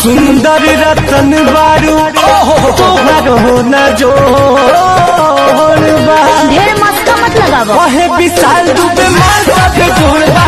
सुंदर रतन बारू तोहर हो न जो ढेर मस्त मत लगावा ओहे विशाल डूबे माल बाबे जोड़ बा।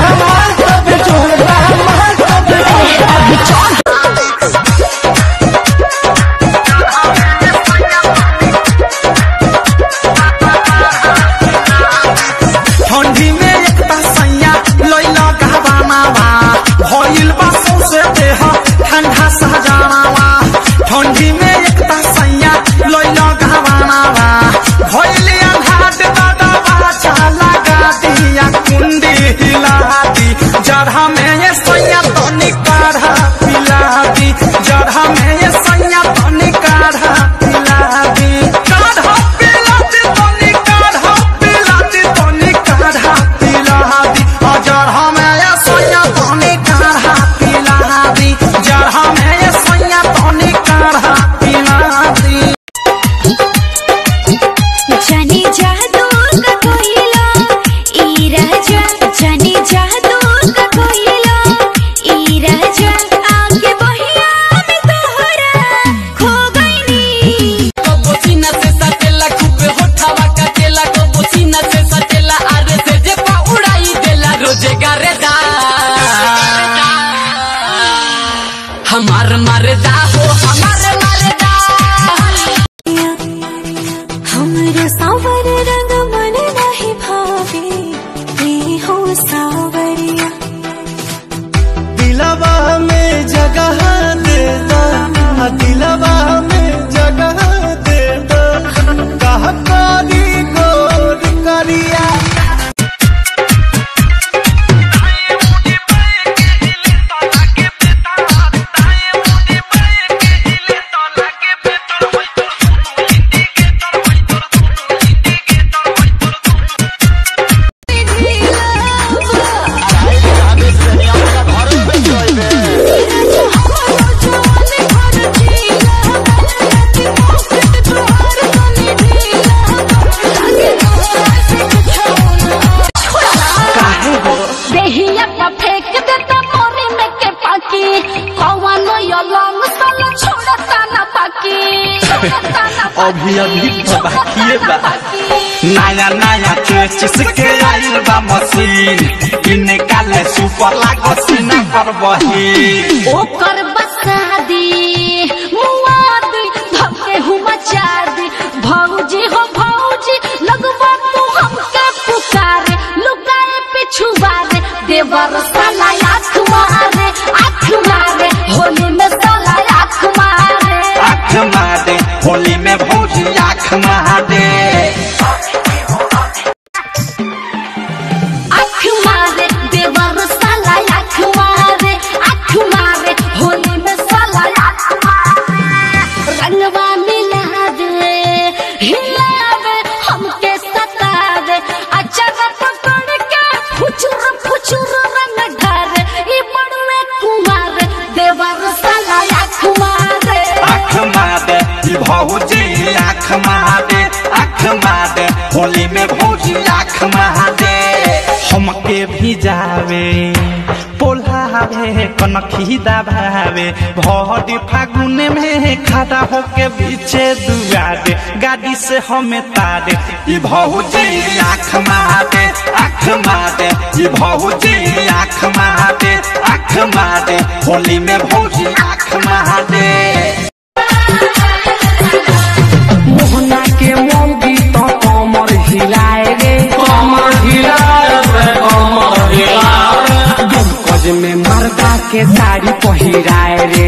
सावर अभी अभी बाकी बा। नया नया चेचिस के आइल बा मशीन इनका काले सुपर लागो सीना पर बही। ओकर बसादी, मुआद धके हु मचाद हो भौजी लगवा तू हमका पुकारे। लुकाए पिछुआ दे देवर भौजी आख महादे आख महादे होली में भौजी, आख महादे हमके भी जावे पोल्हावे कनखी दबावे, भौरी फागुन में खड़ा होके पीछे दुआरे, गाड़ी से हमें तारे। ई भौजी आख महादे आख महादे ई भौजी आख महादे आख महादे होली में के साड़ी पहिराए रे।